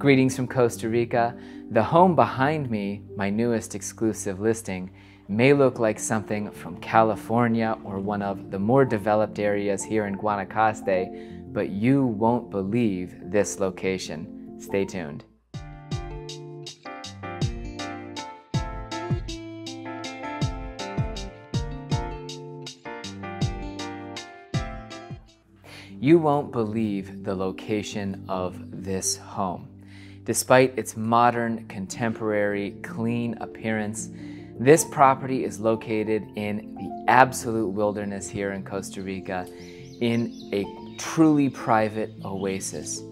Greetings from Costa Rica. The home behind me, my newest exclusive listing, may look like something from California or one of the more developed areas here in Guanacaste, but you won't believe this location. Stay tuned. You won't believe the location of this home. Despite its modern, contemporary, clean appearance, this property is located in the absolute wilderness here in Costa Rica in a truly private oasis.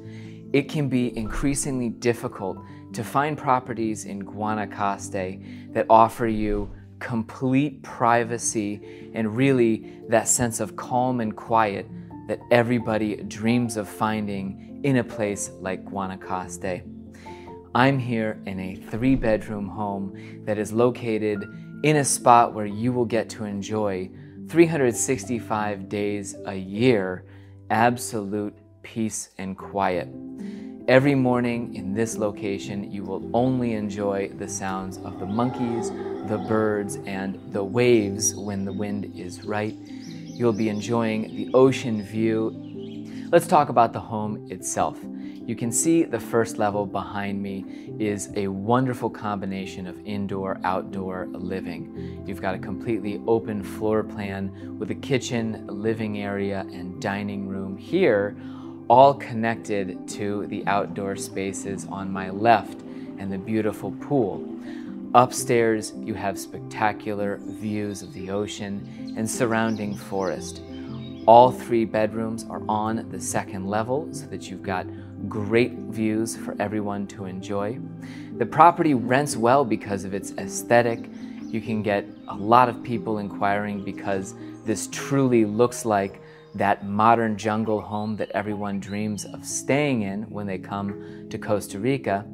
It can be increasingly difficult to find properties in Guanacaste that offer you complete privacy and really that sense of calm and quiet that everybody dreams of finding in a place like Guanacaste. I'm here in a three bedroom home that is located in a spot where you will get to enjoy 365 days a year absolute peace and quiet. Every morning in this location, you will only enjoy the sounds of the monkeys, the birds, and the waves when the wind is right. You'll be enjoying the ocean view. Let's talk about the home itself. You can see the first level behind me is a wonderful combination of indoor outdoor living. You've got a completely open floor plan with a kitchen, living area, and dining room here, all connected to the outdoor spaces on my left and the beautiful pool. Upstairs, you have spectacular views of the ocean and surrounding forest. All three bedrooms are on the second level so that you've got great views for everyone to enjoy. The property rents well because of its aesthetic. You can get a lot of people inquiring because this truly looks like that modern jungle home that everyone dreams of staying in when they come to Costa Rica.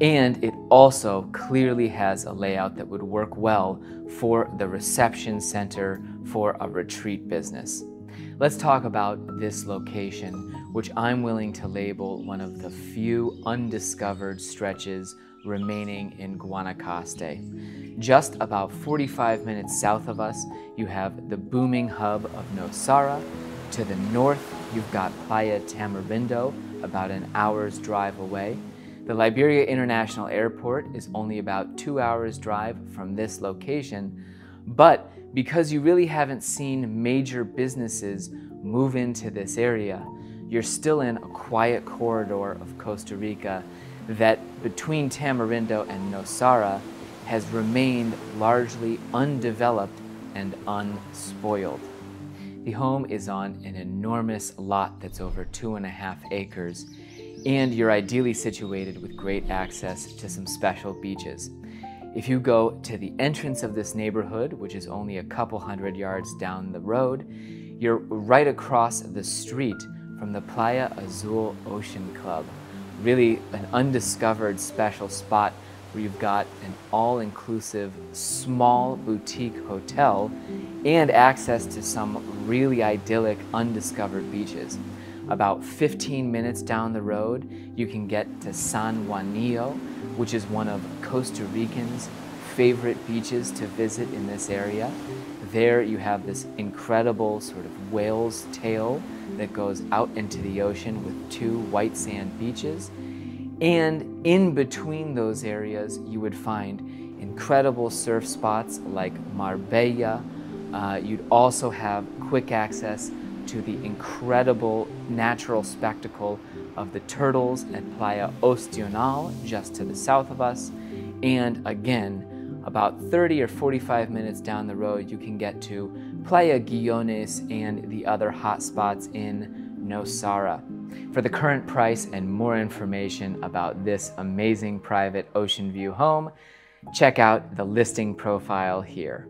And it also clearly has a layout that would work well for the reception center for a retreat business. Let's talk about this location, which I'm willing to label one of the few undiscovered stretches remaining in Guanacaste. Just about 45 minutes south of us, you have the booming hub of Nosara, to the north, you've got Playa Tamarindo, about an hour's drive away. The Liberia International Airport is only about two hours drive from this location, but because you really haven't seen major businesses move into this area, you're still in a quiet corridor of Costa Rica that between Tamarindo and Nosara has remained largely undeveloped and unspoiled. The home is on an enormous lot that's over two and a half acres, and you're ideally situated with great access to some special beaches. If you go to the entrance of this neighborhood, which is only a couple hundred yards down the road, you're right across the street from the Playa Azul Ocean Club. Really an undiscovered special spot where you've got an all-inclusive small boutique hotel and access to some really idyllic undiscovered beaches. About 15 minutes down the road, you can get to San Juanillo, which is one of Costa Ricans' favorite beaches to visit in this area. There you have this incredible sort of whale's tail that goes out into the ocean with two white sand beaches. And in between those areas, you would find incredible surf spots like Marbella. Uh, you'd also have quick access to the incredible natural spectacle of the turtles at Playa Ostional, just to the south of us. And again, about 30 or 45 minutes down the road, you can get to Playa Guiones and the other hot spots in Nosara. For the current price and more information about this amazing private ocean view home, check out the listing profile here.